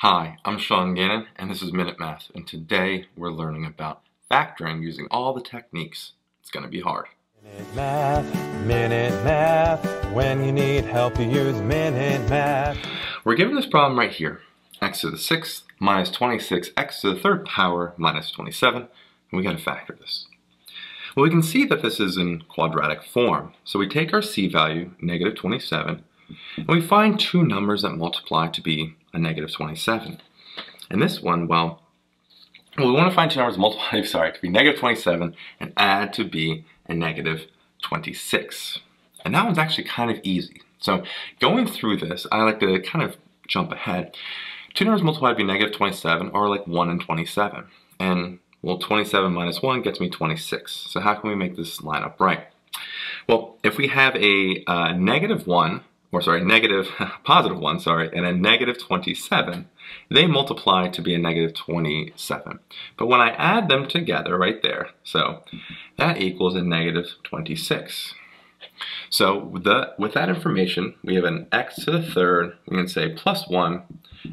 Hi, I'm Sean Gannon, and this is Minute Math, and today we're learning about factoring using all the techniques. It's going to be hard. Minute Math, Minute Math, when you need help you use Minute Math. We're given this problem right here, x to the 6th minus 26 x to the third power minus 27, and we got to factor this. Well, we can see that this is in quadratic form, so we take our c value, negative 27, and we find two numbers that multiply to be a negative 27. And this one, well, we want to find two numbers multiply, sorry, to be negative 27 and add to be a negative 26. And that one's actually kind of easy. So going through this, I like to kind of jump ahead. Two numbers multiplied be negative 27 are like 1 and 27. And well, 27 minus 1 gets me 26. So how can we make this line up right? Well, if we have a uh, negative 1 or sorry, negative, positive 1, sorry, and a negative 27, they multiply to be a negative 27. But when I add them together right there, so that equals a negative 26. So with, the, with that information, we have an x to the third, we can say plus 1,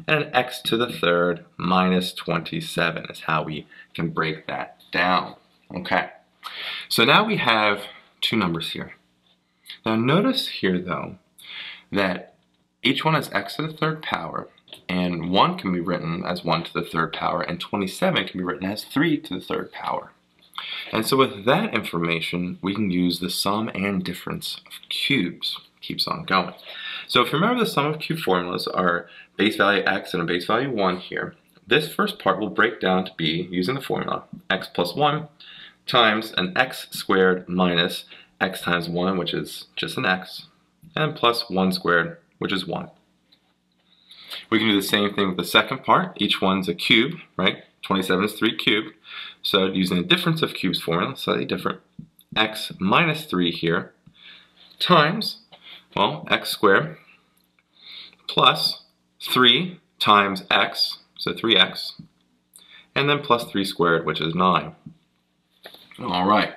and an x to the third minus 27 is how we can break that down. Okay, so now we have two numbers here. Now notice here though, that each one has x to the third power, and 1 can be written as 1 to the third power, and 27 can be written as 3 to the third power. And so with that information, we can use the sum and difference of cubes. Keeps on going. So if you remember the sum of cube formulas are base value x and a base value 1 here, this first part will break down to be, using the formula, x plus 1 times an x squared minus x times 1, which is just an x, and plus 1 squared, which is 1. We can do the same thing with the second part. Each one's a cube, right? 27 is 3 cubed. So using the difference of cubes formula, slightly different, x minus 3 here, times, well, x squared, plus 3 times x, so 3x, and then plus 3 squared, which is 9. All right.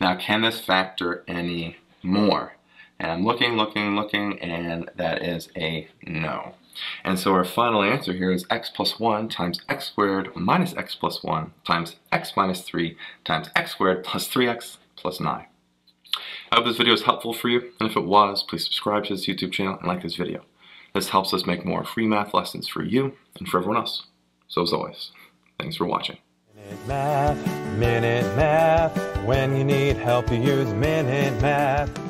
Now, can this factor any more? And I'm looking, looking, looking, and that is a no. And so our final answer here is x plus 1 times x squared minus x plus 1 times x minus 3 times x squared plus 3x plus 9. I hope this video was helpful for you, and if it was, please subscribe to this YouTube channel and like this video. This helps us make more free math lessons for you and for everyone else. So as always, thanks for watching. Minute Math, Minute Math, when you need help you use Minute Math.